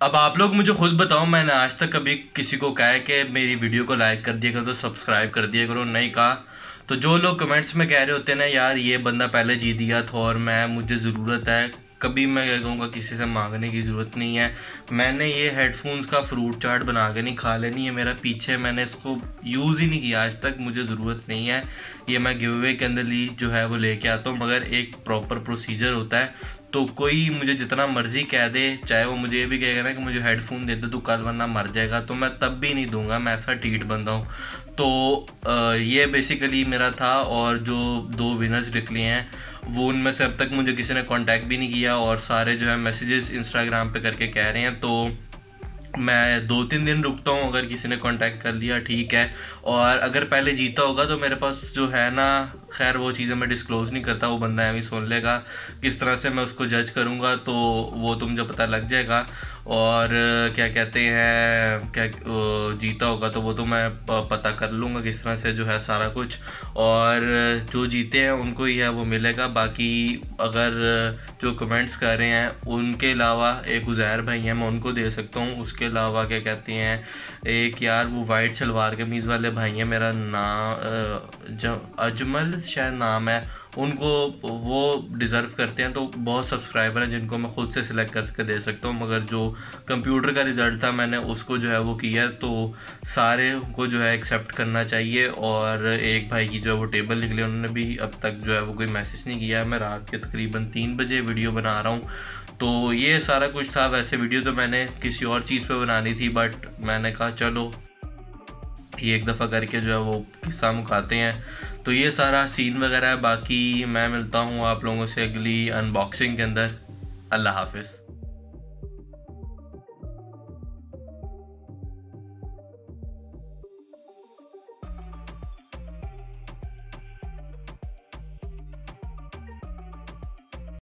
अब आप लोग मुझे खुद बताओ, मैंने आज तक कभी किसी को कहा है कि मेरी वीडियो को लाइक कर दिया करो तो सब्सक्राइब कर दिया करो, नहीं कहा। तो जो लोग कमेंट्स में कह रहे होते हैं ना, यार, ये बंदा पहले जीत दिया था और मैं, मुझे ज़रूरत है। कभी मैं कहूँगा, किसी से मांगने की ज़रूरत नहीं है। मैंने ये हेडफोन्स का फ्रूट चाट बना के नहीं खा लेनी है मेरा पीछे मैंने इसको यूज़ ही नहीं किया, आज तक मुझे ज़रूरत नहीं है। ये मैं गिव अवे के अंदर ली जो है वो लेके आता हूँ, मगर एक प्रॉपर प्रोसीजर होता है। तो कोई मुझे जितना मर्ज़ी कह दे, चाहे वो मुझे ये भी कहेगा ना कि मुझे हेडफोन दे दे तो कल वरना मर जाएगा तो मैं तब भी नहीं दूँगा, मैं ऐसा टीट बंदा हूँ। तो ये बेसिकली मेरा था और जो दो विनर्स निकले हैं, वो उनमें से अब तक मुझे किसी ने कांटेक्ट भी नहीं किया और सारे जो है मैसेजेस इंस्टाग्राम पे करके कह रहे हैं तो मैं दो तीन दिन रुकता हूँ, अगर किसी ने कांटेक्ट कर लिया, ठीक है। और अगर पहले जीता होगा तो मेरे पास जो है ना, खैर, वो चीज़ें मैं डिस्क्लोज़ नहीं करता, वो बंदा अभी सुन लेगा। किस तरह से मैं उसको जज करूँगा तो वो तुम जो पता लग जाएगा। और क्या कहते हैं, क्या जीता होगा तो वो तो मैं पता कर लूँगा किस तरह से जो है सारा कुछ। और जो जीते हैं उनको ही है वो मिलेगा। बाकी अगर जो कमेंट्स कर रहे हैं, उनके अलावा एक उज़ैर भाई हैं, मैं उनको दे सकता हूँ। उसके अलावा क्या कहते हैं, एक यार वो वाइट शलवार कमीज़ वाले भाई हैं, मेरा नाम अजमल शायद नाम है। उनको वो डिज़र्व करते हैं तो बहुत सब्सक्राइबर हैं जिनको मैं खुद से सिलेक्ट करके दे सकता हूँ। मगर जो कंप्यूटर का रिज़ल्ट था, मैंने उसको जो है वो किया तो सारे को जो है एक्सेप्ट करना चाहिए। और एक भाई की जो है वो टेबल निकले, उन्होंने भी अब तक जो है वो कोई मैसेज नहीं किया। है मैं रात के तकरीबन तीन बजे वीडियो बना रहा हूँ। तो ये सारा कुछ था। वैसे वीडियो तो मैंने किसी और चीज़ पे बनानी थी बट मैंने कहा, चलो ये एक दफ़ा करके जो है वो किस्सा मुखाते हैं। तो ये सारा सीन वगैरह है, बाकी मैं मिलता हूँ आप लोगों से अगली अनबॉक्सिंग के अंदर। अल्लाह हाफिज़।